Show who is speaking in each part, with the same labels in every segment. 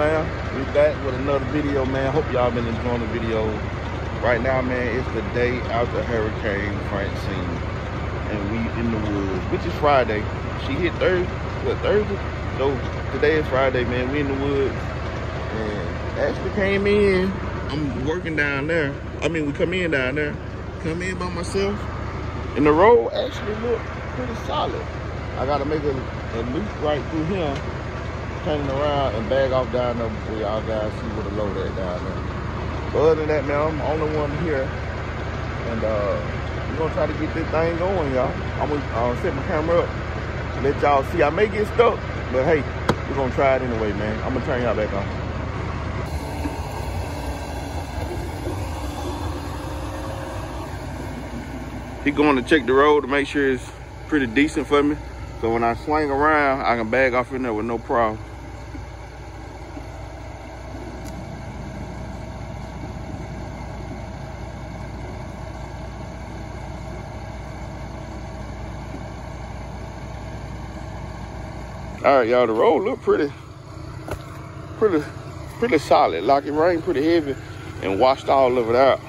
Speaker 1: fam? We back with another video, man. Hope y'all been enjoying the video. Right now, man, it's the day after Hurricane Francine, and we in the woods, which is Friday. She hit Thursday, what Thursday? So today is Friday, man. We in the woods, and Ashley came in. I'm working down there. I mean, we come in down there. Come in by myself, and the road actually looked pretty solid. I gotta make a, a loop right through here turning around and bag off down there for y'all guys see what the load at down there. But other than that, man, I'm the only one here. And uh, we're gonna try to get this thing going, y'all. I'm gonna uh, set my camera up, let y'all see. I may get stuck, but hey, we're gonna try it anyway, man. I'm gonna turn y'all back on. He going to check the road to make sure it's pretty decent for me. So when I swing around, I can bag off in there with no problem. All right, y'all, the road look pretty, pretty, pretty solid. Like it rained pretty heavy and washed all of it out.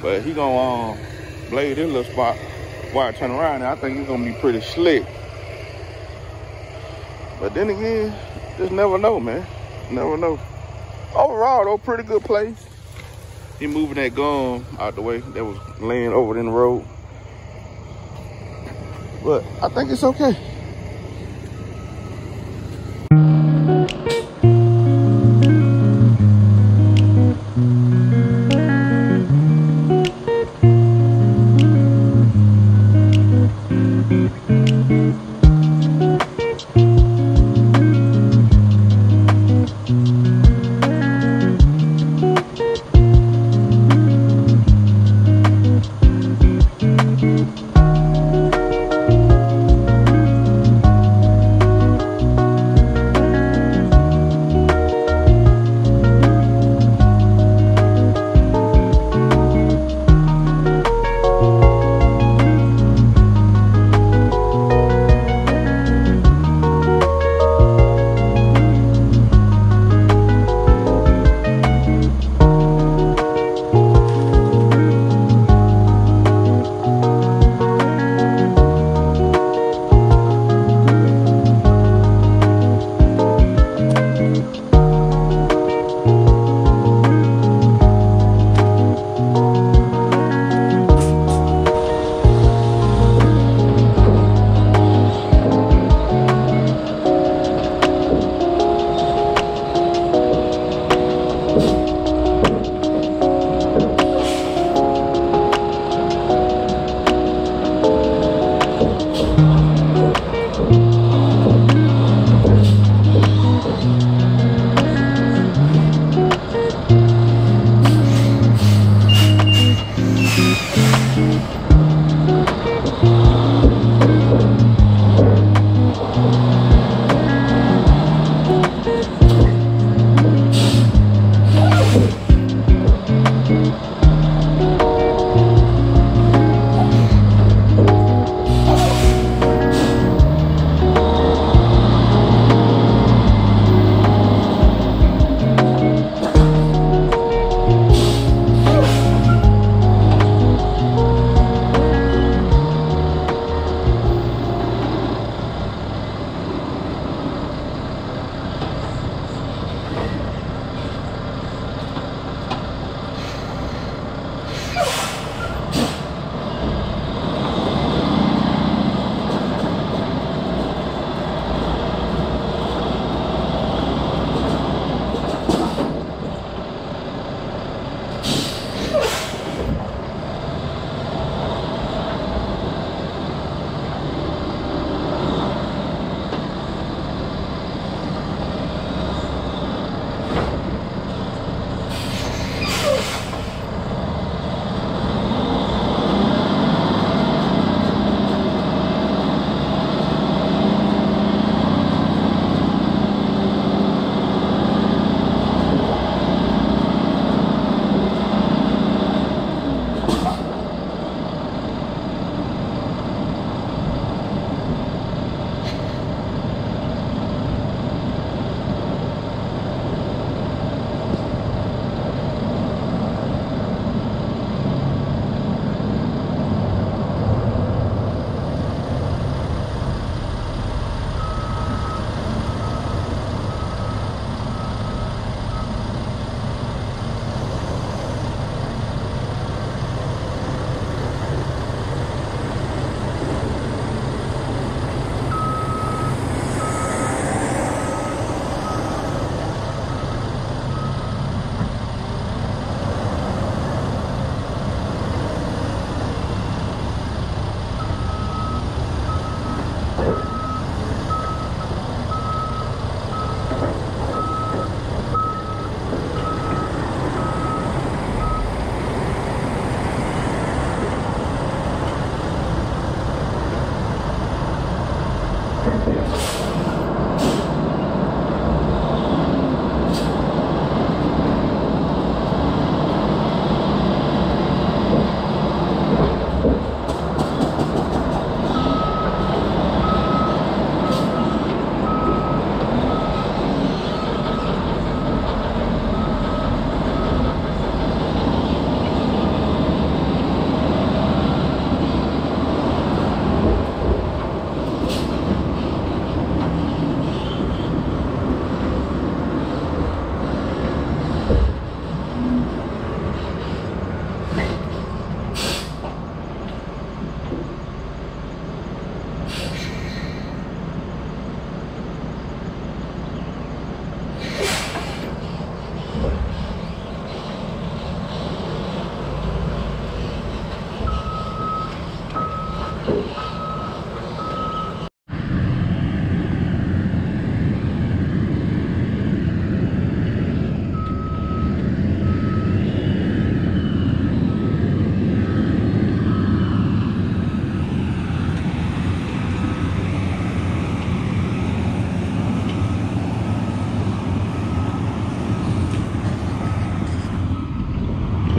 Speaker 1: But he gonna um, blade this little spot while I turn around. I think it's gonna be pretty slick. But then again, just never know, man. Never know. Overall, though, pretty good place. He moving that gum out the way that was laying over in the road. But I think it's okay.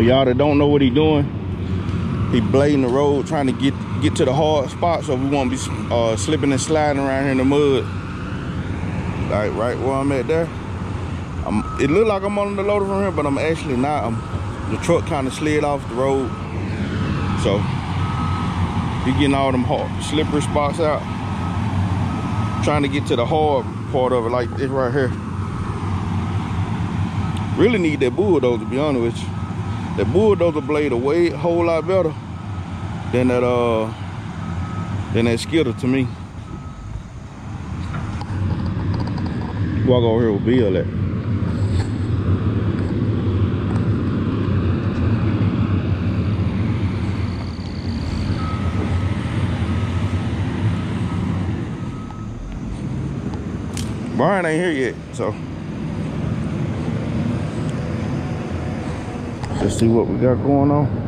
Speaker 1: Y'all that don't know what he doing, he blading the road, trying to get get to the hard spot so we won't be uh, slipping and sliding around here in the mud. Like right where I'm at there. I'm, it look like I'm on the loader from here, but I'm actually not. I'm, the truck kind of slid off the road. So he getting all them hard, slippery spots out. Trying to get to the hard part of it like this right here. Really need that bulldozer to be honest with you. That bulldozer blade a way a whole lot better than that uh than that skidder to me. Walk over here with Bill at. Brian ain't here yet, so let's see what we got going on.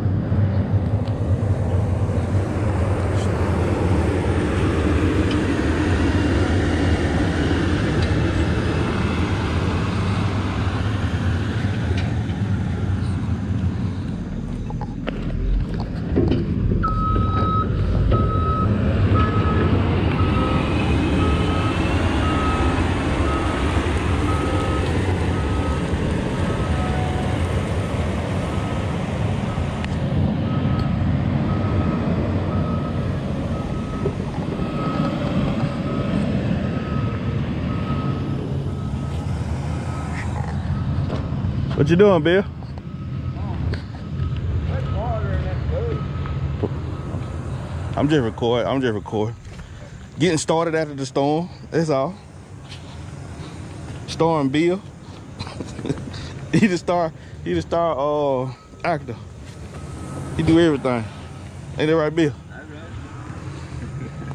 Speaker 1: What you doing, Bill? I'm just recording. I'm just recording. Getting started after the storm. That's all. Storm Bill. he the star. He the star uh actor. He do everything. Ain't that right, Bill?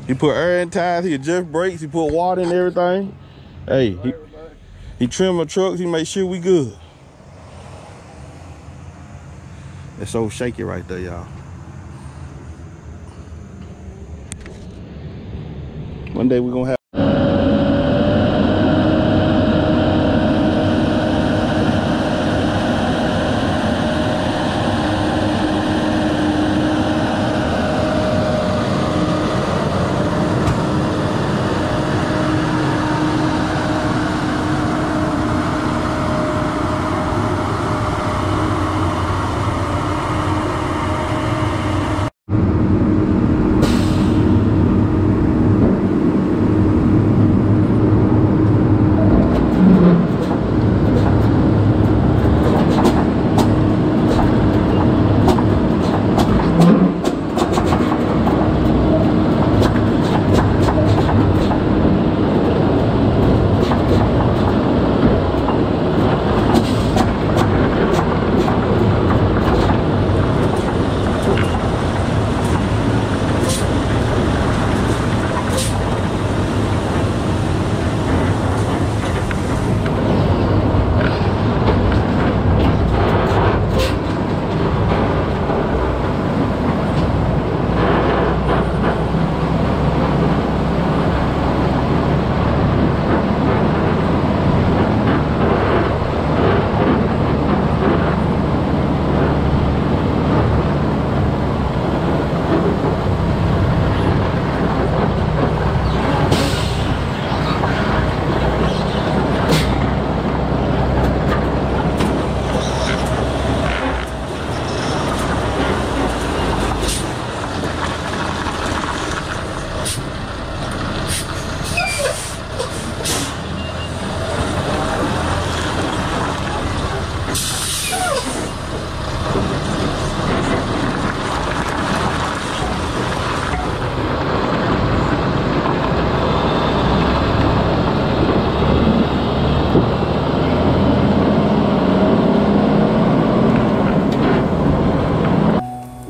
Speaker 1: He put air in tires. He adjust brakes. He put water in everything. Hey, he, he trim my trucks. He make sure we good. It's so shaky right there, y'all. One day we're gonna have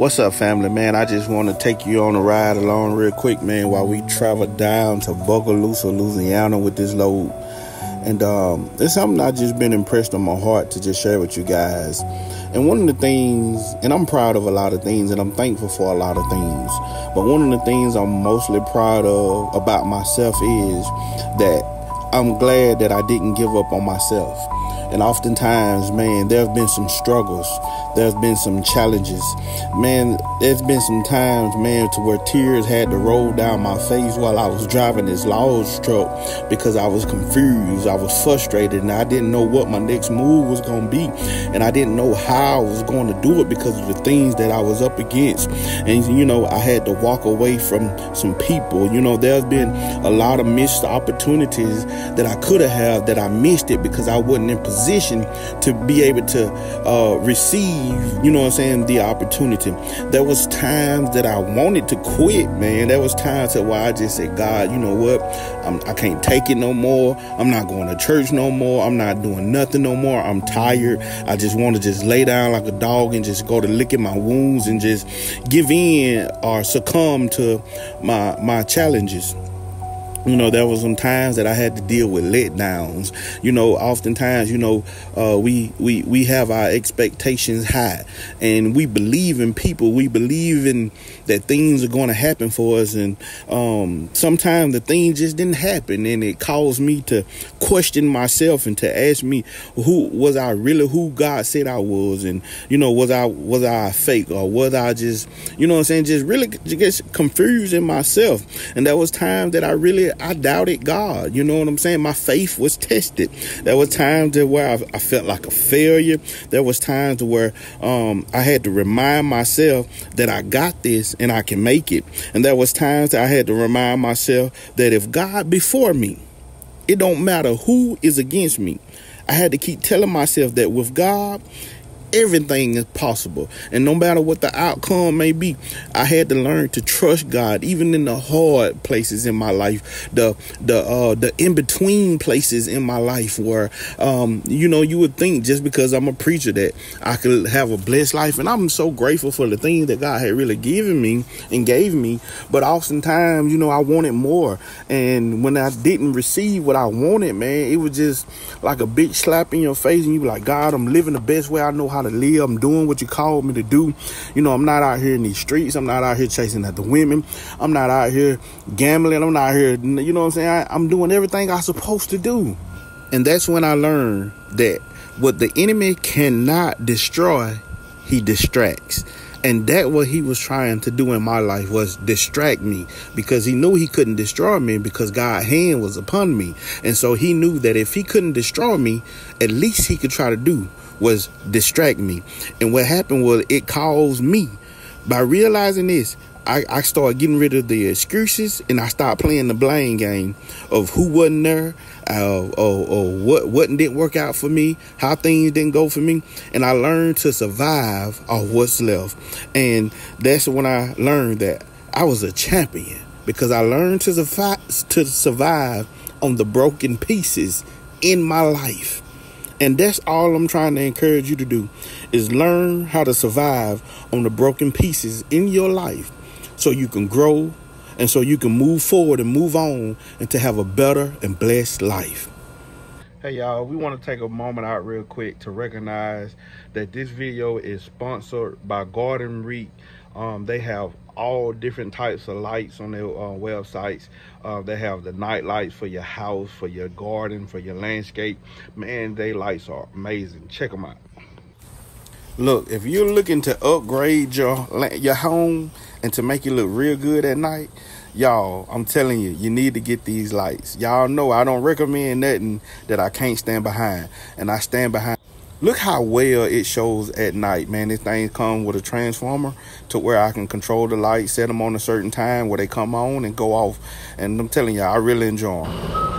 Speaker 1: What's up, family, man? I just want to take you on a ride along real quick, man, while we travel down to Bogalusa, Louisiana with this load. And um, it's something I just been impressed on my heart to just share with you guys. And one of the things, and I'm proud of a lot of things, and I'm thankful for a lot of things. But one of the things I'm mostly proud of about myself is that I'm glad that I didn't give up on myself. And oftentimes, man, there have been some struggles there's been some challenges. Man, there's been some times, man, to where tears had to roll down my face while I was driving this Laws truck because I was confused, I was frustrated, and I didn't know what my next move was going to be. And I didn't know how I was going to do it because of the things that I was up against. And, you know, I had to walk away from some people. You know, there's been a lot of missed opportunities that I could have had that I missed it because I wasn't in position to be able to uh, receive you know what I'm saying, the opportunity. There was times that I wanted to quit, man. There was times that where I just said, God, you know what? I'm, I can not take it no more. I'm not going to church no more. I'm not doing nothing no more. I'm tired. I just want to just lay down like a dog and just go to lick at my wounds and just give in or succumb to my my challenges. You know, there was some times that I had to deal with letdowns. You know, oftentimes, you know, uh, we we we have our expectations high, and we believe in people. We believe in that things are going to happen for us, and um, sometimes the things just didn't happen, and it caused me to question myself and to ask me, who was I really who God said I was, and you know, was I was I fake? Or was I just, you know, I'm saying, just really just confused in myself, and there was times that I really I doubted God. You know what I'm saying? My faith was tested. There was times where I, I, felt like a failure. There was times where um, I had to remind myself that I got this and I can make it. And there was times I had to remind myself that if God before me, it don't matter who is against me. I had to keep telling myself that with God, everything is possible. And no matter what the outcome may be, I had to learn to trust God, even in the hard places in my life, the the uh, the in between places in my life where um, you know you would think just because I'm a preacher that I could have a blessed life, and I'm so grateful for the things that God had really given me and gave me. But oftentimes, you know, I wanted more, and when I didn't receive what I wanted, man, it was just like a big slap in your face, and you be like, God, I'm living the best way I know to live. I'm doing what you called me to do. You know, I'm not out here in these streets. I'm not out here chasing after the women. I'm not out here gambling. I'm not here, you know what I'm saying? I, I'm doing everything I'm supposed to do. And that's when I learned that what the enemy cannot destroy, he distracts. And that what he was trying to do in my life was distract me because he knew he couldn't destroy me because God's hand was upon me. And so he knew that if he couldn't destroy me, at least he could try to do was distract me. And what happened was it caused me by realizing this. I, I started getting rid of the excuses and I started playing the blame game of who wasn't there, uh, or, or what what didn't work out for me, how things didn't go for me, and I learned to survive off what's left. And that's when I learned that I was a champion because I learned to survive to survive on the broken pieces in my life. And that's all I'm trying to encourage you to do is learn how to survive on the broken pieces in your life so you can grow and so you can move forward and move on and to have a better and blessed life. Hey y'all, we want to take a moment out real quick to recognize that this video is sponsored by Gardenreet. Um, they have all different types of lights on their uh, websites. Uh, they have the night lights for your house, for your garden, for your landscape. Man, they lights are amazing. Check them out. Look, if you're looking to upgrade your your home and to make it look real good at night, y'all, I'm telling you, you need to get these lights. Y'all know I don't recommend nothing that I can't stand behind, and I stand behind. Look how well it shows at night, man. This thing comes with a transformer to where I can control the light, set them on a certain time where they come on and go off. And I'm telling you, I really enjoy them.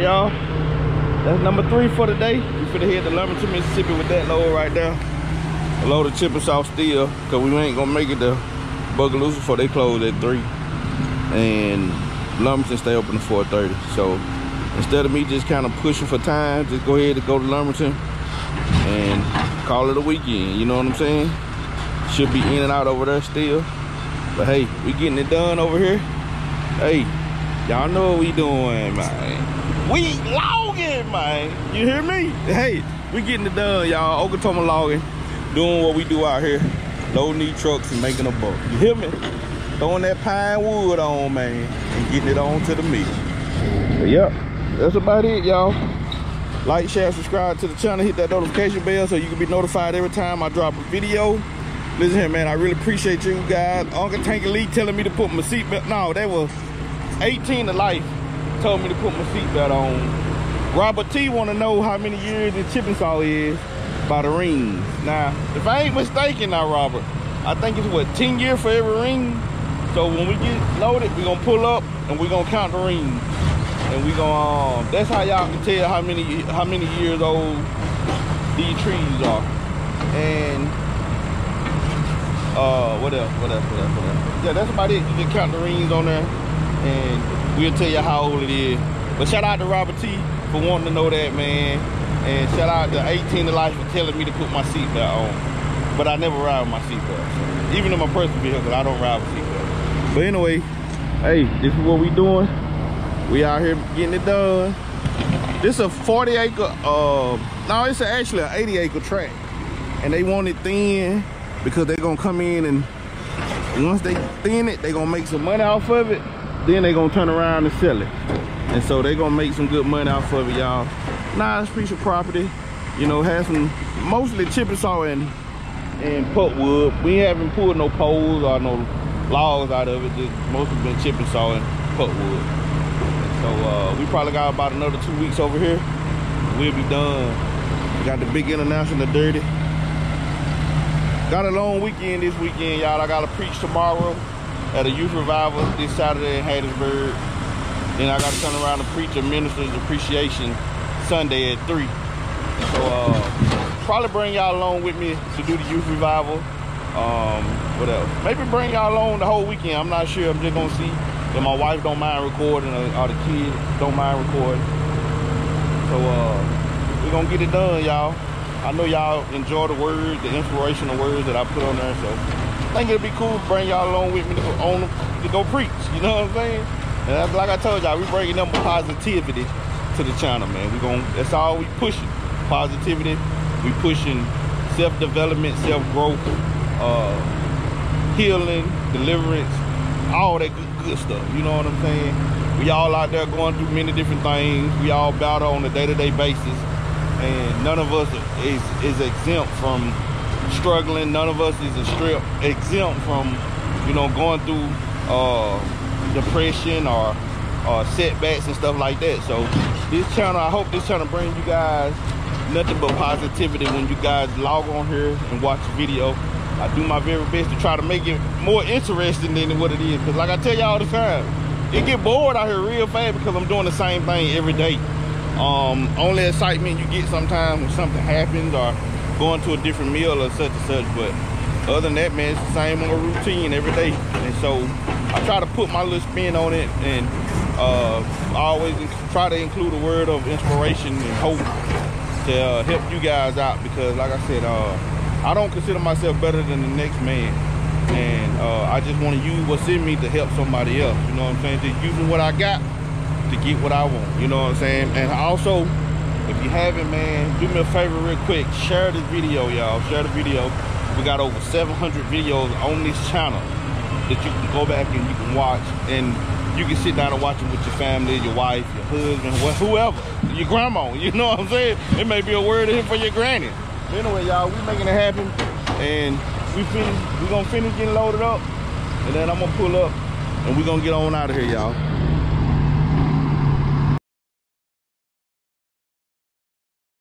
Speaker 1: Right, y'all. That's number three for the day. We finna head to Lumberton, Mississippi with that load right there. A load of Chippewa steel, cause we ain't gonna make it to Bogalusa before they close at three. And Lumberton stay open at 4.30. So instead of me just kind of pushing for time, just go ahead and go to Lumberton and call it a weekend. You know what I'm saying? Should be in and out over there still. But hey, we getting it done over here. Hey, y'all know what we doing, man. We logging, man. You hear me? Hey, we getting it done, y'all. Okatoma logging, doing what we do out here. Loading these trucks and making a buck. You hear me? Throwing that pine wood on, man, and getting it on to the meat. But yep, that's about it, y'all. Like, share, subscribe to the channel, hit that notification bell so you can be notified every time I drop a video. Listen here, man, I really appreciate you guys. Uncle Tanky Lee telling me to put my seatbelt. No, that was 18 to life told me to put my seatbelt on. Robert T want to know how many years the Chippewa is by the rings. Now, if I ain't mistaken now, Robert, I think it's what, 10 years for every ring? So when we get loaded, we're gonna pull up and we're gonna count the rings. And we gonna, um, that's how y'all can tell how many how many years old these trees are. And uh what else? What else? What else? What else? Yeah, that's about it. You can count the rings on there and we'll tell you how old it is. But shout out to Robert T for wanting to know that, man. And shout out to 18 to Life for telling me to put my seatbelt on. But I never ride with my seatbelt. So even in my personal vehicle, I don't ride with seatbelt. But anyway, hey, this is what we doing. We out here getting it done. This is a 40 acre, uh, no, it's actually an 80 acre track. And they want it thin because they're gonna come in and once they thin it, they're gonna make some money off of it then they gonna turn around and sell it. And so they gonna make some good money off of it y'all. Nice piece of property. You know has some mostly chippewa and and wood. we haven't pulled no poles or no logs out of it. Just mostly been chippewa and wood. so uh, we probably got about another two weeks over here. We'll be done. We got the big international dirty. Got a long weekend this weekend y'all. I gotta preach tomorrow at a youth revival this Saturday in Hattiesburg. Then I got to turn around and preach a minister's appreciation Sunday at 3. So uh, probably bring y'all along with me to do the youth revival. Um, what else? Maybe bring y'all along the whole weekend. I'm not sure. I'm just going to see if my wife don't mind recording or, or the kids don't mind recording. So uh, we're going to get it done, y'all. I know y'all enjoy the words, the inspirational words that I put on there. So think it'd be cool to bring y'all along with me to go, on, to go preach. You know what I'm saying? And like I told y'all, we bringing them positivity to the channel, man. We going that's all we pushing. Positivity. We pushing self-development, self-growth, uh, healing, deliverance, all that good, good stuff. You know what I'm saying? We all out there going through many different things. We all battle on a day-to-day -day basis. And none of us is, is exempt from struggling. None of us is a strip exempt from, you know, going through uh, depression or uh, setbacks and stuff like that. So this channel, I hope this channel brings you guys nothing but positivity when you guys log on here and watch the video. I do my very best to try to make it more interesting than what it is. Because like I tell you all the time, it get bored out here real fast because I'm doing the same thing every day. Um, only excitement you get sometimes when something happens or going to a different meal or such and such. But other than that, man, it's the same old routine every day. And so I try to put my little spin on it and uh, always try to include a word of inspiration and hope to uh, help you guys out because like I said, uh, I don't consider myself better than the next man. And uh, I just want to use what's in me to help somebody else. You know what I'm saying? Just using what I got to get what I want. You know what I'm saying? And also, if you haven't, man, do me a favor real quick. Share this video, y'all. Share the video. We got over 700 videos on this channel that you can go back and you can watch. And you can sit down and watch it with your family, your wife, your husband, whoever. Your grandma, you know what I'm saying? It may be a word in for your granny. But Anyway, y'all, we making it happen. And we finish, we gonna finish getting loaded up. And then I'm gonna pull up and we gonna get on out of here, y'all.